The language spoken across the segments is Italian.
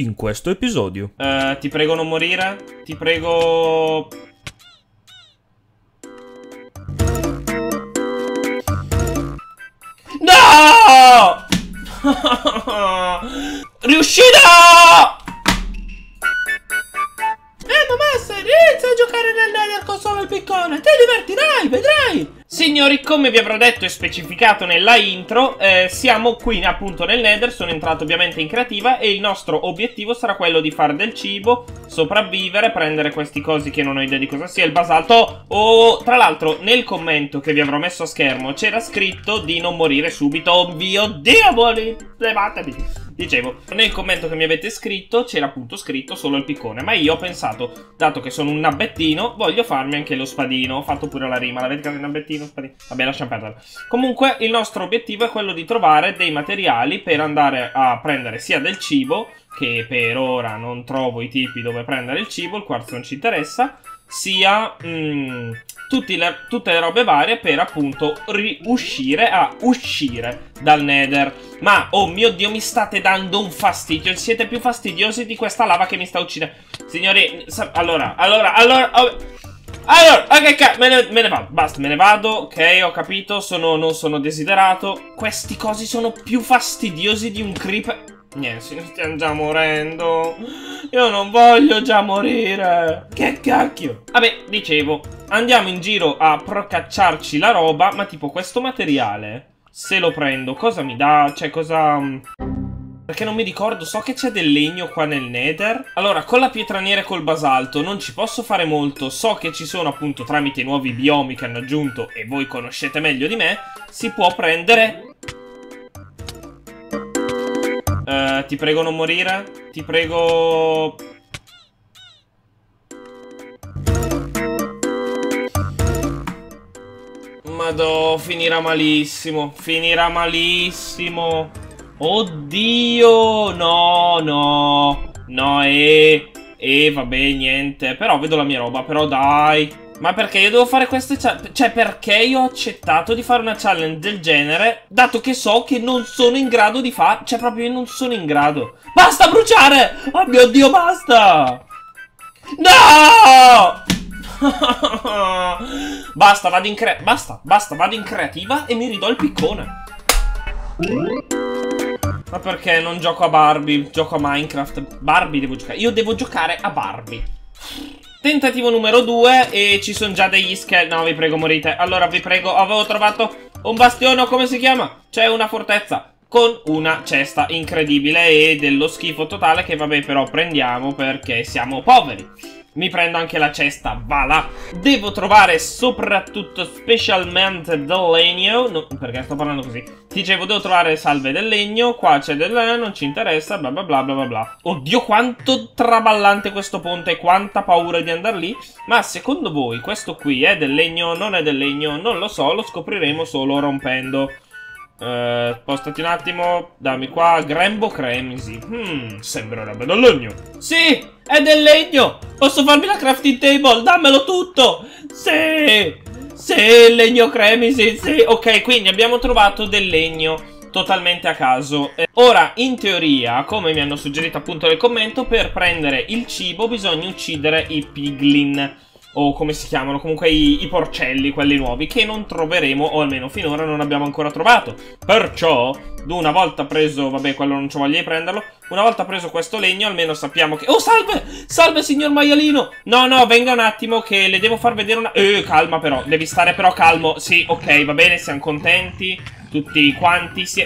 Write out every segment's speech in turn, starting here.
in questo episodio. Eh, ti prego non morire. Ti prego... No! Riuscita! Inizia a giocare nel Nether con solo il piccone. Ti divertirai, vedrai. Signori, come vi avrò detto e specificato nella intro, eh, siamo qui appunto nel Nether, sono entrato ovviamente in creativa e il nostro obiettivo sarà quello di fare del cibo, sopravvivere, prendere questi cosi che non ho idea di cosa sia, il basalto. Oh, tra l'altro, nel commento che vi avrò messo a schermo c'era scritto di non morire subito. Oh mio Dio, buoni, levatevi. Dicevo, nel commento che mi avete scritto c'era appunto scritto solo il piccone, ma io ho pensato, dato che sono un nabbettino, voglio farmi anche lo spadino. Ho fatto pure la rima, l'avete capito? Nabbettino, spadino. Vabbè, lasciamo perdere. Comunque, il nostro obiettivo è quello di trovare dei materiali per andare a prendere sia del cibo, che per ora non trovo i tipi dove prendere il cibo, il quarzo non ci interessa, sia mm, le, tutte le robe varie per appunto riuscire a uscire dal nether. Ma, oh mio dio, mi state dando un fastidio. Siete più fastidiosi di questa lava che mi sta uccidendo. Signori, allora, allora, allora... Oh, allora, ok, me ne, me ne, vado, basta, me ne vado, ok, ho capito, sono, non sono desiderato. Questi cosi sono più fastidiosi di un creeper... Niente, stiamo già morendo. Io non voglio già morire. Che cacchio. Vabbè, dicevo, andiamo in giro a procacciarci la roba, ma tipo questo materiale, se lo prendo, cosa mi dà? Cioè, cosa... Mm, perché non mi ricordo, so che c'è del legno qua nel nether Allora, con la pietra nera e col basalto non ci posso fare molto So che ci sono appunto tramite i nuovi biomi che hanno aggiunto E voi conoscete meglio di me Si può prendere Uh, ti prego non morire. Ti prego... Madò, finirà malissimo. Finirà malissimo. Oddio, no, no. No, eh. Eh, vabbè, niente. Però vedo la mia roba, però dai. Ma perché io devo fare queste challenge? Cioè, perché io ho accettato di fare una challenge del genere, dato che so che non sono in grado di fare... Cioè, proprio io non sono in grado. Basta bruciare! Oh mio Dio, basta! No! basta, vado in cre... Basta, basta, vado in creativa e mi ridò il piccone. Ma perché non gioco a Barbie? Gioco a Minecraft. Barbie devo giocare. Io devo giocare a Barbie. Tentativo numero 2 e ci sono già degli scheletri. No, vi prego, morite. Allora, vi prego, avevo trovato un bastione, come si chiama? C'è una fortezza con una cesta incredibile e dello schifo totale che vabbè però prendiamo perché siamo poveri. Mi prendo anche la cesta, va là. Devo trovare soprattutto specialmente del legno. No, perché sto parlando così? Dicevo, devo trovare salve del legno. Qua c'è del legno, non ci interessa, bla bla bla bla bla. Oddio, quanto traballante questo ponte, quanta paura di andare lì. Ma secondo voi questo qui è del legno, non è del legno? Non lo so, lo scopriremo solo rompendo. Uh, spostati un attimo, dammi qua, Grembo Cremisi. Hmm, sembrerebbe del legno. Sì, è del legno. Posso farmi la crafting table, dammelo tutto. Sì, sì, legno Cremisi, sì. Ok, quindi abbiamo trovato del legno totalmente a caso. Eh, ora, in teoria, come mi hanno suggerito appunto nel commento, per prendere il cibo bisogna uccidere i piglin o come si chiamano, comunque i, i, porcelli, quelli nuovi, che non troveremo, o almeno finora non abbiamo ancora trovato. Perciò, una volta preso, vabbè, quello non ci voglio di prenderlo, una volta preso questo legno, almeno sappiamo che... Oh, salve! Salve, signor maialino! No, no, venga un attimo che le devo far vedere una... Eh, calma però, devi stare però calmo. Sì, ok, va bene, siamo contenti, tutti quanti, si...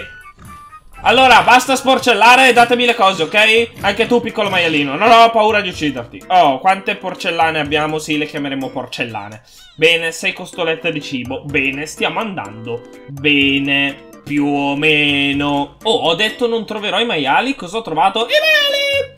Allora, basta sporcellare e datemi le cose, ok? Anche tu, piccolo maialino. Non ho paura di ucciderti. Oh, quante porcellane abbiamo? Sì, le chiameremo porcellane. Bene, sei costolette di cibo. Bene, stiamo andando. Bene, più o meno. Oh, ho detto non troverò i maiali. Cosa ho trovato? I maiali!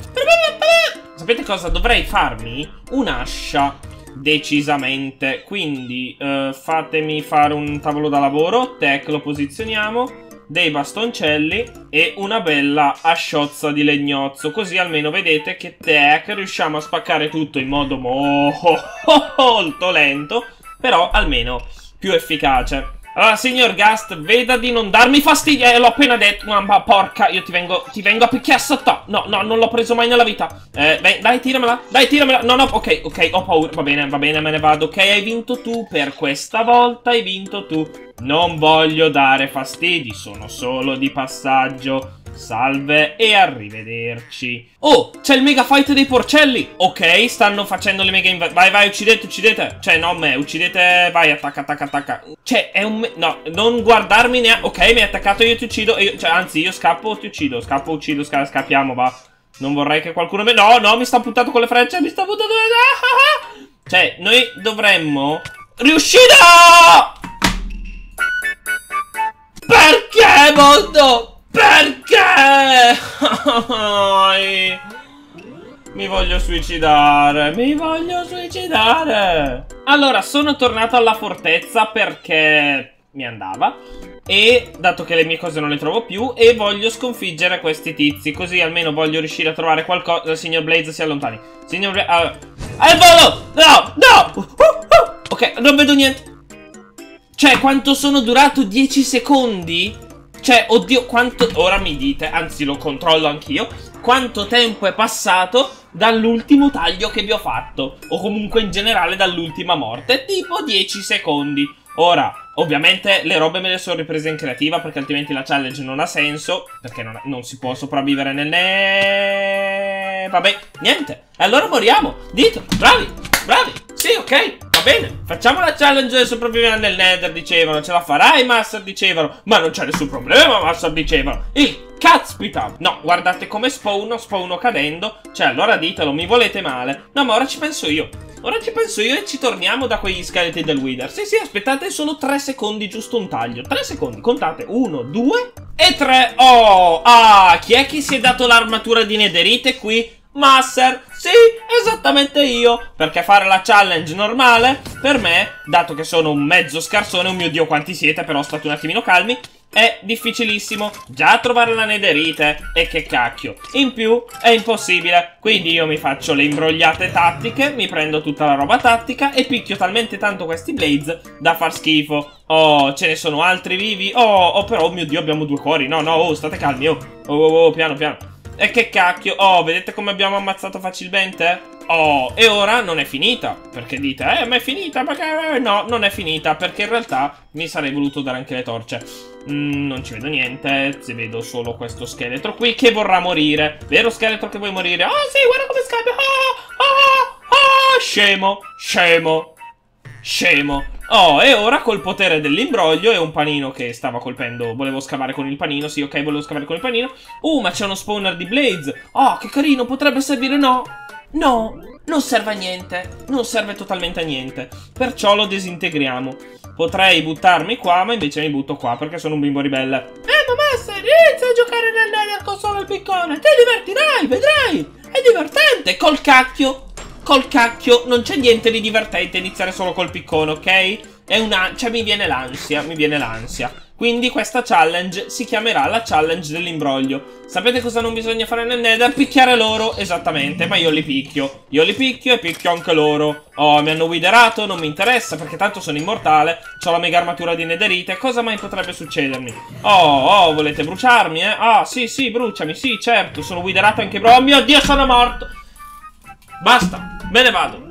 Sapete cosa? Dovrei farmi un'ascia decisamente. Quindi, uh, fatemi fare un tavolo da lavoro. Tech lo posizioniamo dei bastoncelli e una bella asciozza di legnozzo. Così almeno vedete che tech riusciamo a spaccare tutto in modo molto lento, però almeno più efficace. Allora, signor Gast, veda di non darmi fastidio. Eh, l'ho appena detto, mamma porca. Io ti vengo, ti vengo a picchiare sotto. No, no, non l'ho preso mai nella vita. Eh, beh, dai, tiramela. Dai, tiramela. No, no, ok, ok, ho paura. Va bene, va bene, me ne vado. Ok, hai vinto tu. Per questa volta hai vinto tu. Non voglio dare fastidi, sono solo di passaggio. Salve e arrivederci. Oh, c'è il mega fight dei porcelli. Ok, stanno facendo le mega invasioni. Vai, vai, uccidete, uccidete. Cioè, no me, uccidete. Vai, attacca, attacca, attacca. Cioè, è un... No, non guardarmi neanche... Ok, mi hai attaccato, io ti uccido. Io... Cioè, anzi, io scappo o ti uccido. Scappo, uccido, sca scappiamo, va. Non vorrei che qualcuno... Me... No, no, mi sta puntando con le frecce, mi sta puntando... Cioè, noi dovremmo... Riuscire! Perché, mondo? Perché? mi voglio suicidare, mi voglio suicidare. Allora, sono tornato alla fortezza perché mi andava. E dato che le mie cose non le trovo più E voglio sconfiggere questi tizi Così almeno voglio riuscire a trovare qualcosa Signor Blaze si allontani Signor Blaze uh, Al volo No no uh, uh, Ok non vedo niente Cioè quanto sono durato 10 secondi cioè, oddio, quanto... Ora mi dite, anzi lo controllo anch'io. Quanto tempo è passato dall'ultimo taglio che vi ho fatto? O comunque in generale dall'ultima morte? Tipo 10 secondi. Ora, ovviamente le robe me le sono riprese in creativa perché altrimenti la challenge non ha senso. Perché non, non si può sopravvivere nel ne... Vabbè, niente. Allora moriamo. Dito, bravi, bravi. Sì, ok bene, facciamo la challenge del sopravvivere nel nether, dicevano. Ce la farai, Master, dicevano. Ma non c'è nessun problema, Master, dicevano. Il caspita. No, guardate come spawno, spawno cadendo. Cioè, allora ditelo, mi volete male. No, ma ora ci penso io. Ora ci penso io e ci torniamo da quegli scheletri del Wither. Sì, sì, aspettate solo 3 secondi, giusto un taglio. 3 secondi, contate. 1, 2 e 3. Oh, ah, chi è che si è dato l'armatura di netherite qui? Master, sì, esattamente io. Perché fare la challenge normale, per me, dato che sono un mezzo scarsone, oh mio dio quanti siete, però state un attimino calmi, è difficilissimo già trovare la nederite e che cacchio. In più è impossibile, quindi io mi faccio le imbrogliate tattiche, mi prendo tutta la roba tattica e picchio talmente tanto questi blades da far schifo. Oh, ce ne sono altri vivi? Oh, oh però, oh mio dio, abbiamo due cuori. No, no, oh, state calmi, oh. Oh, oh, oh, piano, piano. E che cacchio? Oh, vedete come abbiamo ammazzato facilmente? Oh, e ora non è finita. Perché dite, eh, ma è finita? Perché... No, non è finita, perché in realtà mi sarei voluto dare anche le torce. Mm, non ci vedo niente, se vedo solo questo scheletro qui che vorrà morire. Vero scheletro che vuoi morire? Oh, sì, guarda come scappa. Oh, oh, oh, scemo, scemo, scemo. Oh, e ora col potere dell'imbroglio e un panino che stava colpendo. Volevo scavare con il panino, sì, ok, volevo scavare con il panino. Uh, ma c'è uno spawner di Blaze. Oh, che carino, potrebbe servire, no? No, non serve a niente. Non serve totalmente a niente. Perciò lo disintegriamo. Potrei buttarmi qua, ma invece mi butto qua perché sono un bimbo ribelle. Eh, ma Master, inizia a giocare nel nether con solo il piccone. Ti divertirai, vedrai. È divertente, col cacchio col cacchio non c'è niente di divertente iniziare solo col piccone, ok? È una... cioè mi viene l'ansia, mi viene l'ansia. Quindi questa challenge si chiamerà la challenge dell'imbroglio. Sapete cosa non bisogna fare nel nether? Picchiare loro, esattamente, ma io li picchio. Io li picchio e picchio anche loro. Oh, mi hanno widerato, non mi interessa perché tanto sono immortale, ho la mega armatura di netherite, cosa mai potrebbe succedermi? Oh, oh, volete bruciarmi, eh? Ah, sì, sì, bruciami, sì, certo, sono widerato anche... Oh mio Dio, sono morto! Basta! Me ne vado.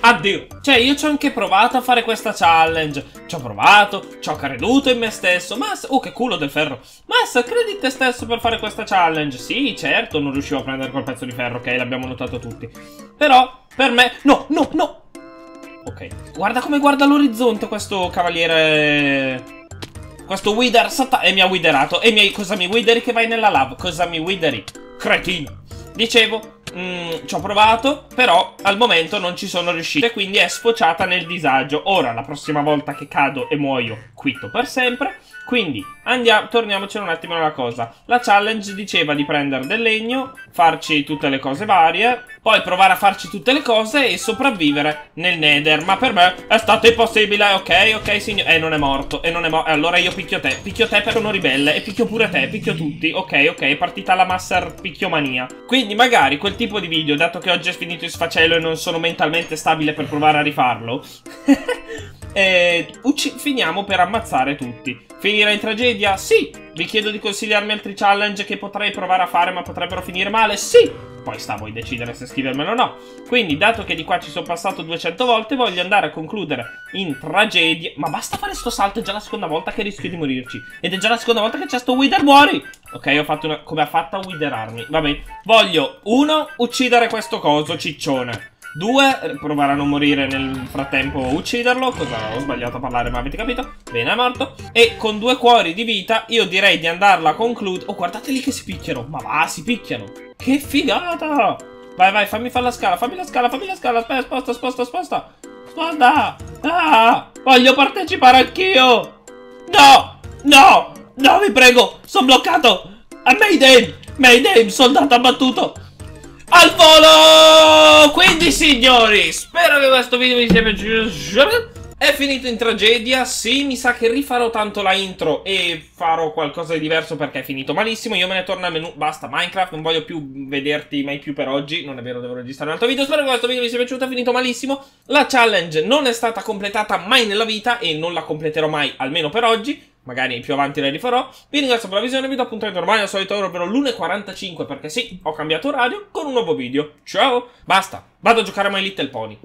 Addio. Cioè, io ci ho anche provato a fare questa challenge. Ci ho provato, ci ho creduto in me stesso. Ma, oh, che culo del ferro. Massa, credi in te stesso per fare questa challenge? Sì, certo, non riuscivo a prendere quel pezzo di ferro, ok? L'abbiamo notato tutti. Però, per me... No, no, no! Ok. Guarda come guarda l'orizzonte questo cavaliere... Questo Wither E mi ha widerato. E mi... cosa mi wideri che vai nella lava? Cosa mi wideri? Cretino. Dicevo, Mm, ci ho provato, però al momento non ci sono riuscito e quindi è sfociata nel disagio. Ora, la prossima volta che cado e muoio, quitto per sempre. Quindi, andiamo, torniamoci un attimo alla cosa. La challenge diceva di prendere del legno, farci tutte le cose varie, poi provare a farci tutte le cose e sopravvivere nel nether. Ma per me è stato impossibile, ok, ok, signor... E eh, non è morto, e non è morto. Allora io picchio te, picchio te per uno ribelle, e picchio pure te, picchio tutti. Ok, ok, è partita la master picchiomania. Quindi magari quel tipo di video, dato che oggi è finito il sfacelo e non sono mentalmente stabile per provare a rifarlo... e finiamo per ammazzare tutti. Finire in tragedia? Sì. Vi chiedo di consigliarmi altri challenge che potrei provare a fare ma potrebbero finire male? Sì. Poi sta a voi decidere se scrivermelo o no. Quindi, dato che di qua ci sono passato 200 volte, voglio andare a concludere in tragedia. Ma basta fare sto salto, è già la seconda volta che rischio di morirci. Ed è già la seconda volta che c'è sto Wither muori. Ok, ho fatto una... come ha fatto a Witherarmi. Vabbè, voglio, uno, uccidere questo coso ciccione. Due, provare a non morire nel frattempo ucciderlo. Cosa ho sbagliato a parlare, ma avete capito? Bene, è morto. E con due cuori di vita io direi di andarla a concludere. Oh, guardate lì che si picchiano. Ma va, si picchiano. Che figata! Vai, vai, fammi fare la scala, fammi la scala, fammi la scala. Aspetta, sposta, sposta, sposta. Sposta! Ah! Voglio partecipare anch'io! No! No! No, vi prego! Sono bloccato! A Mayday! Mayday, soldato abbattuto! al volo! Quindi signori, spero che questo video vi sia piaciuto. È finito in tragedia, sì, mi sa che rifarò tanto la intro e farò qualcosa di diverso perché è finito malissimo. Io me ne torno al menu, basta Minecraft, non voglio più vederti mai più per oggi. Non è vero, devo registrare un altro video. Spero che questo video vi sia piaciuto, è finito malissimo. La challenge non è stata completata mai nella vita e non la completerò mai, almeno per oggi magari più avanti le rifarò. Vi ringrazio per la visione, vi do appuntamento ormai al solito ovvero l'1.45, perché sì, ho cambiato orario, con un nuovo video. Ciao! Basta, vado a giocare a My Little Pony.